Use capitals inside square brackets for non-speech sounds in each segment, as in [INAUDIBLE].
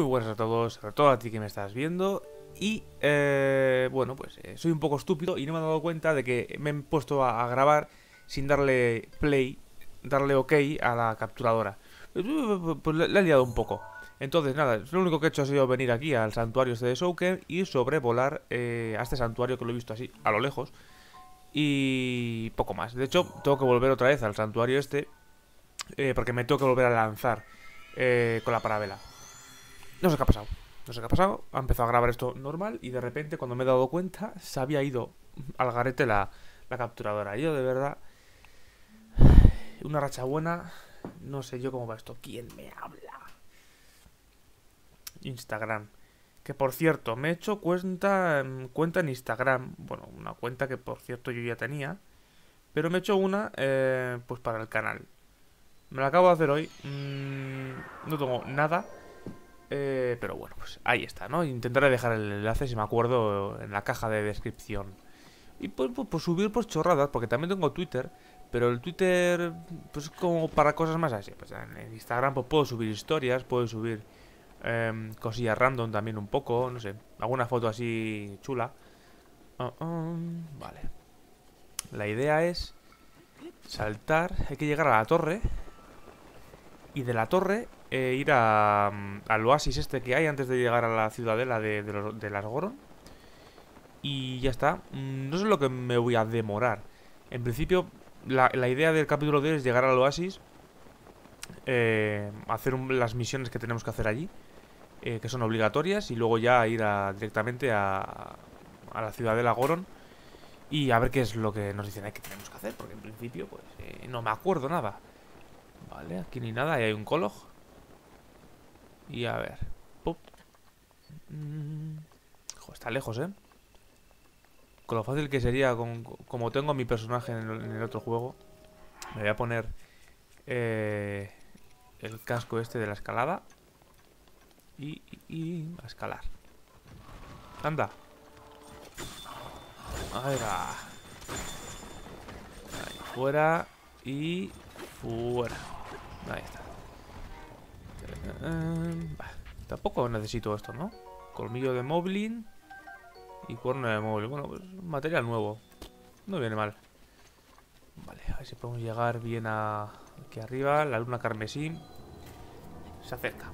Muy buenas a todos, sobre todo a ti que me estás viendo. Y, eh, bueno, pues eh, soy un poco estúpido y no me he dado cuenta de que me he puesto a, grabar sin darle play, darle ok a la capturadora. Pues le, le he liado un poco. Entonces, nada, lo único que he hecho ha sido venir aquí al santuario este de Shouken y sobrevolar eh, a este santuario que lo he visto así, a lo lejos. Y poco más. De hecho, tengo que volver otra vez al santuario este, eh, porque me tengo que volver a lanzar con la parabela. No sé qué ha pasado. No sé qué ha pasado. Ha empezado a grabar esto normal y de repente, cuando me he dado cuenta, se había ido al garete la, la capturadora. Yo, de verdad, una racha buena. No sé yo cómo va esto. ¿Quién me habla? Instagram. Que por cierto, me he hecho cuenta, mm, cuenta en Instagram. Bueno, una cuenta que por cierto yo ya tenía. Pero me he hecho una eh, pues para el canal. Me la acabo de hacer hoy. Mm, no tengo nada. Eh, pero bueno, pues ahí está, ¿no? Intentaré dejar el enlace, si me acuerdo, en la caja de descripción. Y pues, pues, pues subir pues chorradas, porque también tengo Twitter. Pero el Twitter, pues como para cosas más así. Pues en Instagram pues, puedo subir historias, puedo subir eh, cosillas random también un poco, no sé. Alguna foto así chula. Uh -uh, vale. La idea es saltar. Hay que llegar a la torre. Y de la torre eh, ir a, al oasis este que hay antes de llegar a la ciudadela de, de, las Goron. Y ya está. No sé lo que me voy a demorar. En principio, la, la idea del capítulo de hoy es llegar al oasis. Eh, hacer las misiones que tenemos que hacer allí. Eh, que son obligatorias. Y luego ya ir a, directamente a, a la ciudadela Goron. Y a ver qué es lo que nos dicen que tenemos que hacer. Porque en principio, pues, eh, no me acuerdo nada. Vale, aquí ni nada. Ahí hay un colog. Y a ver. Mm. Está lejos, ¿eh? Con lo fácil que sería, con, como tengo mi personaje en el, otro juego, me voy a poner eh, el casco este de la escalada. Y, y, y a escalar. Anda. Ahí va. Ahí, fuera y fuera. Ahí está. Uh, tampoco necesito esto, ¿no? Colmillo de Moblin y cuerno de Moblin. Bueno, pues material nuevo. No viene mal. Vale, a ver si podemos llegar bien a aquí arriba. La luna carmesí se acerca.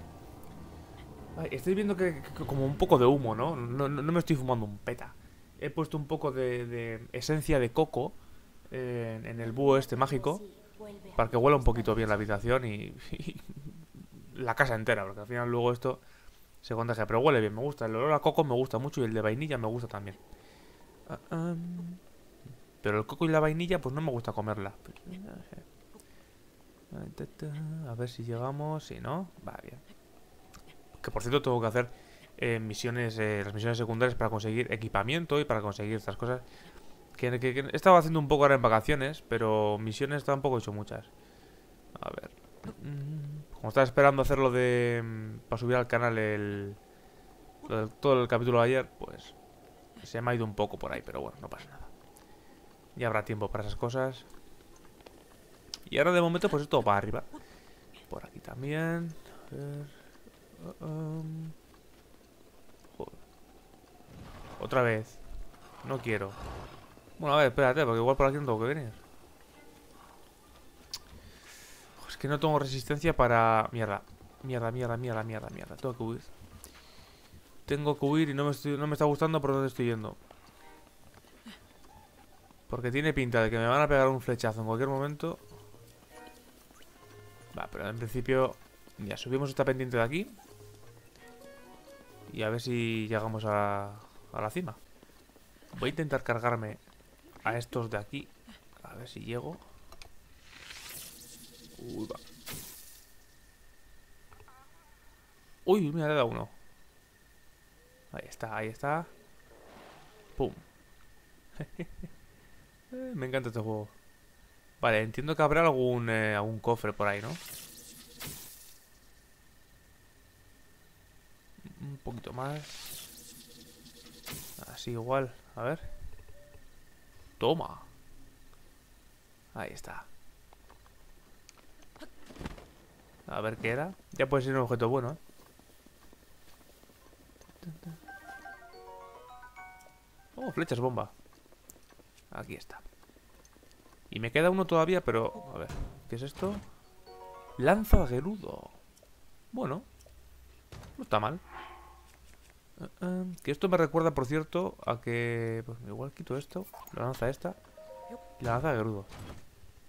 Vale, estoy viendo que, que, como un poco de humo, ¿no? No, no, no me estoy fumando un peta. He puesto un poco de, de esencia de coco eh, en el búho este mágico para que huela un poquito bien la habitación y, [LAUGHS] y la casa entera, porque al final luego esto se contagia. Pero huele bien, me gusta. El olor a coco me gusta mucho y el de vainilla me gusta también. Um, pero el coco y la vainilla, pues no me gusta comerla. A ver si llegamos. Si no, va bien. Que por cierto tengo que hacer eh, misiones, eh, las misiones secundarias para conseguir equipamiento y para conseguir estas cosas. Que, que, que, he estado haciendo un poco ahora en vacaciones, pero misiones tampoco he hecho muchas. A ver. Como estaba esperando hacerlo de... Mm, para subir al canal el... el... Todo el capítulo de ayer, pues... Se me ha ido un poco por ahí, pero bueno, no pasa nada. Ya habrá tiempo para esas cosas. Y ahora de momento pues es todo para arriba. Por aquí también. A ver... Uh, um... Otra vez. No quiero. Bueno, a ver, espérate, porque igual por aquí no tengo que venir. Que no tengo resistencia para... Mierda. Mierda, mierda, mierda, mierda, mierda. Tengo que huir. Tengo que huir y no me, estoy, no me está gustando por dónde estoy yendo. Porque tiene pinta de que me van a pegar un flechazo en cualquier momento. Va, pero en principio... Ya, subimos esta pendiente de aquí. Y a ver si llegamos a, a la cima. Voy a intentar cargarme a estos de aquí. A ver si llego. Uy, va. Uy, me ha dado uno. Ahí está, ahí está. Pum. [LAUGHS] me encanta este juego. Vale, entiendo que habrá algún, eh, algún cofre por ahí, ¿no? Un poquito más. Así igual. A ver. Toma. Ahí está. A ver qué era. Ya puede ser un objeto bueno, ¿eh? Oh, flechas bomba. Aquí está. Y me queda uno todavía, pero... A ver, ¿qué es esto? Lanza Gerudo. Bueno, no está mal. Que esto me recuerda, por cierto, a que... Pues igual quito esto, la lanza esta la lanza Gerudo.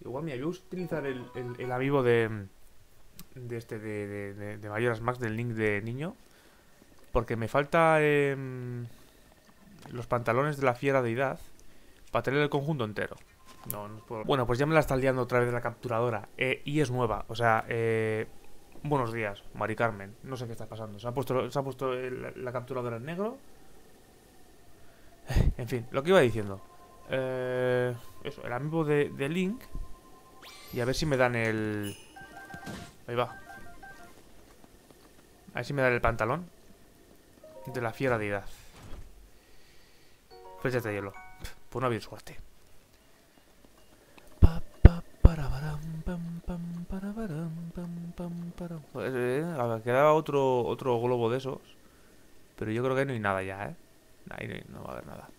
Igual me voy a utilizar el, el, amigo de... De este, de, de, Mayoras Max, del link de niño. Porque me falta... Em, los pantalones de la fiera deidad para tener el conjunto entero. No, no puedo... Bueno, pues ya me la está liando otra vez la capturadora. Eh, y es nueva. O sea, eh, buenos días, Mari Carmen. No sé qué está pasando. Se ha puesto, se ha puesto la capturadora en negro. En fin, lo que iba diciendo. Eh, eso, el amigo de, de Link. Y a ver si me dan el... Ahí va. A ver si me dan el pantalón. De la fiera deidad. Flechas de hielo. Pues no había suerte. Pues, eh, quedaba otro, otro globo de esos. Pero yo creo que ahí no hay nada ya, ¿eh? Ahí no, va a haber nada.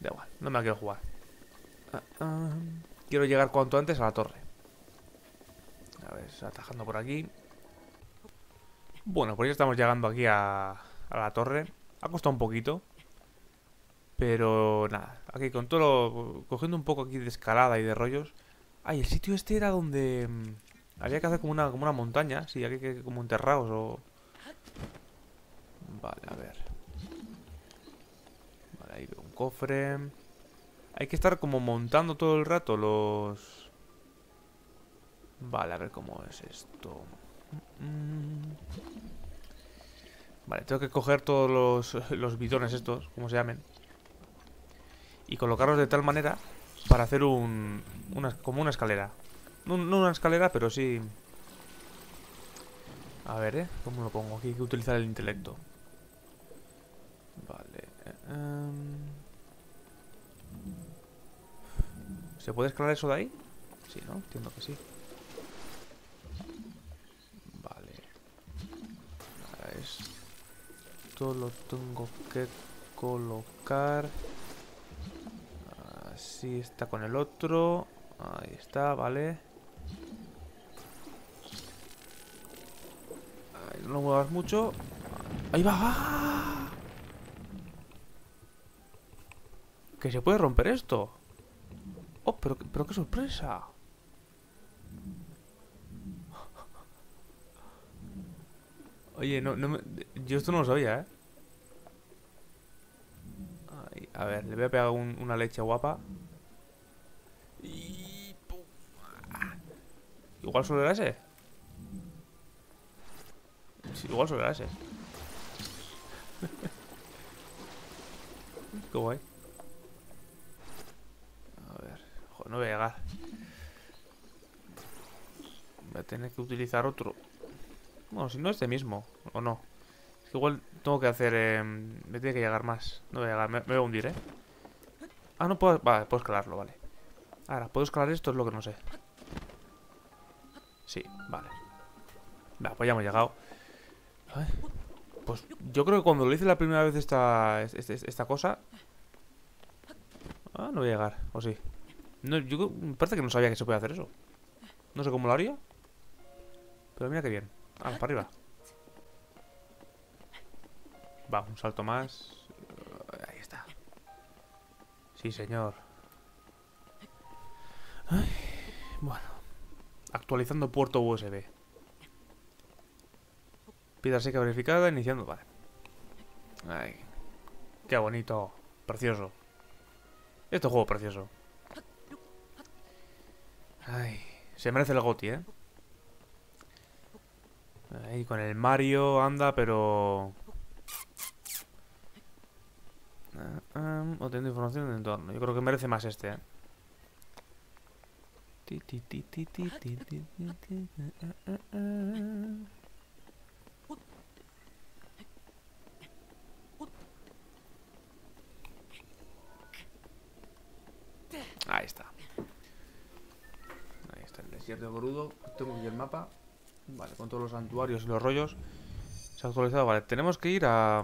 Da igual, no me la quiero jugar. Ah, ah. Quiero llegar cuanto antes a la torre. A ver, atajando por aquí. Bueno, pues ya estamos llegando aquí a, la torre. Ha costado un poquito. Pero nada, aquí con todo lo, Cogiendo un poco aquí de escalada y de rollos. Ay, el sitio este era donde... Mm, había que hacer como una, como una montaña. Sí, aquí que como enterrados o... Vale, a ver. Vale, ahí veo un cofre. Hay que estar como montando todo el rato los... Vale, a ver cómo es esto. Mm. Vale, tengo que coger todos los, los bidones estos, como se llamen y colocarlos de tal manera para hacer un, una, como una escalera. No, una escalera, pero sí... A ver, ¿eh? ¿Cómo lo pongo? Aquí hay que utilizar el intelecto. Vale. Em. ¿Se puede escalar eso de ahí? Sí, ¿no? Entiendo que sí. Esto lo tengo que colocar... Así está con el otro. Ahí está, vale. no lo muevas mucho. ¡Ahí va! ¡Ah! ¿Que se puede romper esto? ¡Oh, pero qué sorpresa! Oye, no, no me... Yo esto no lo sabía, ¿eh? A ver, le voy a pegar una leche guapa. Igual solo era ese. igual solo era ese. [LAUGHS] Qué guay. A ver. No voy a llegar. Voy a tener que utilizar otro. Bueno, si no este mismo. O no. igual tengo que hacer... Eh, me tiene que llegar más. No voy a llegar. Me, voy a hundir, ¿eh? Ah, no puedo... Vale, puedo escalarlo, vale. Ahora, ¿puedo escalar esto? Es lo que no sé. Sí, vale. Vale, pues ya hemos llegado. Pues yo creo que cuando lo hice la primera vez esta, esta, cosa... Ah, no voy a llegar, o sí. No, yo me parece que no sabía que se puede hacer eso. No sé cómo lo haría. Pero mira qué bien. Ah, para arriba. Va, un salto más. Ahí está. Sí, señor. bueno. Actualizando puerto USB. Piedra seca verificada, iniciando. Vale. Ay. Qué bonito. Precioso. Este juego precioso. Ay. Se merece el goti, ¿eh? Ahí con el Mario anda, pero... Uh, obteniendo información del entorno. Yo creo que merece más este, ¿eh? Ahí está. Ahí está el desierto grudo. Tengo aquí el mapa. Vale, con todos los santuarios y los rollos. Se ha actualizado. Vale, tenemos que ir a...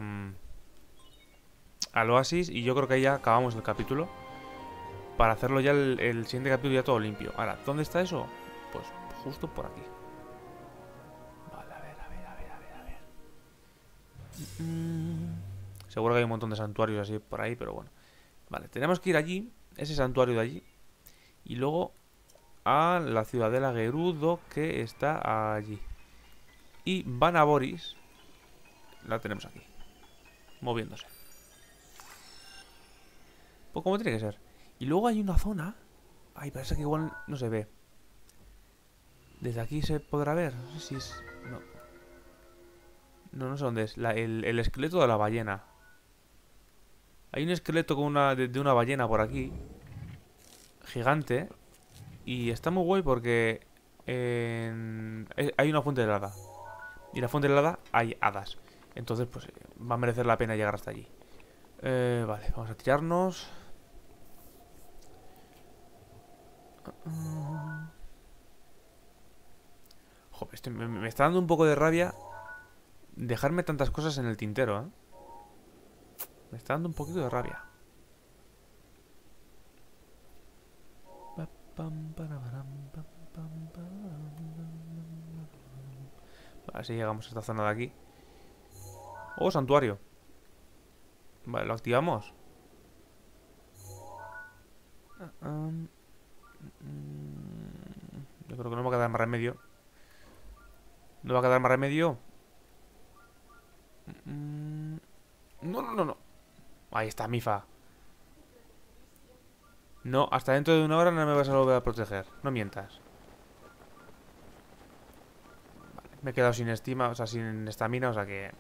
al oasis y yo creo que ahí ya acabamos el capítulo. Para hacerlo ya el, el siguiente capítulo ya todo limpio. Ahora, ¿dónde está eso? Pues justo por aquí. Vale, a ver, a ver, a ver, a ver, a ver. Mm, Seguro que hay un montón de santuarios así por ahí, pero bueno. Vale, tenemos que ir allí, ese santuario de allí. Y luego a la ciudadela Gerudo que está allí. Y Vanaboris la tenemos aquí. Moviéndose. Pues como tiene que ser. Y luego hay una zona. Ay, parece que igual no se ve. Desde aquí se podrá ver. No sé si es. No. No, no sé dónde es. El, el esqueleto de la ballena. Hay un esqueleto con una, de una ballena por aquí. Gigante. Y está muy guay porque. eh, hay una fuente helada. Y en la fuente helada hay hadas. Entonces, pues va a merecer la pena llegar hasta allí. Eh, vale, vamos a tirarnos. Joder, este- me, me está dando un poco de rabia dejarme tantas cosas en el tintero, ¿eh? Me está dando un poquito de rabia. A si llegamos a esta zona de aquí. Oh, santuario. Vale, lo activamos. Ah, mm, Yo creo que no va a quedar más remedio. No va a quedar más remedio. Mm, No, no, no, no. Ahí está, Mifa. No, hasta dentro de una hora no me vas a volver a proteger. No mientas. Vale, me he quedado sin estima, o sea, sin estamina, o sea que...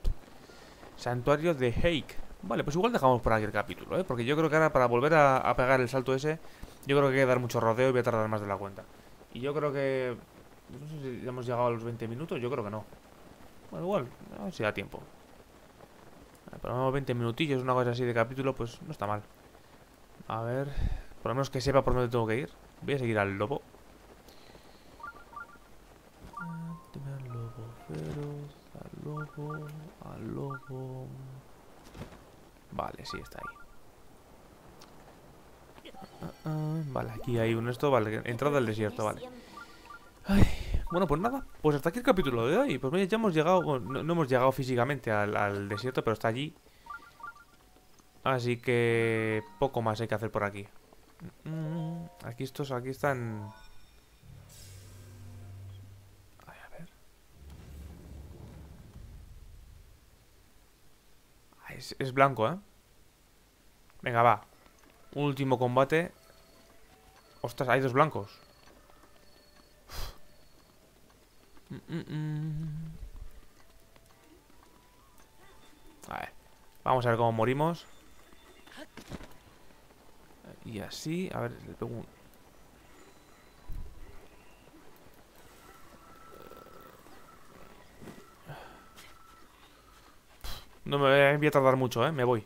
Santuario de Hake. Vale, pues igual dejamos por aquí el capítulo, ¿eh? Porque yo creo que ahora para volver a, a pegar el salto ese, yo creo que hay que dar mucho rodeo y voy a tardar más de la cuenta. Y yo creo que... No sé si hemos llegado a los 20 minutos, yo creo que no. Bueno, igual, a ver si da tiempo. Menos 20 minutillos, una cosa así de capítulo, pues no está mal. A ver, por lo menos que sepa por dónde tengo que ir. Voy a seguir al lobo. Ah, Al lobo al lobo, al lobo. Vale, sí, está ahí. Ah, ah, vale, aquí hay un esto, vale, entrada al desierto, vale. Bueno, pues nada, pues hasta aquí el capítulo de hoy. Pues mira, ya hemos llegado, no, hemos llegado físicamente al desierto, pero está allí. Así que poco más hay que hacer por aquí. Mm, Aquí estos, aquí están... A ver. Es, es blanco, ¿eh? Venga, va. Último combate. Ostras, hay dos blancos. A ver. Vamos a ver cómo morimos. Y así, a ver, le pego un... No me voy a tardar mucho, ¿eh? Me voy.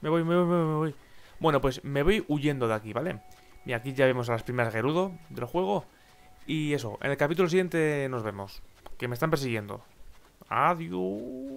Me voy, me voy, me voy, me voy. Bueno, pues me voy huyendo de aquí, ¿vale? Y aquí ya vemos a las primeras Gerudo del juego. Y eso, en el capítulo siguiente nos vemos. Que me están persiguiendo. Adiós.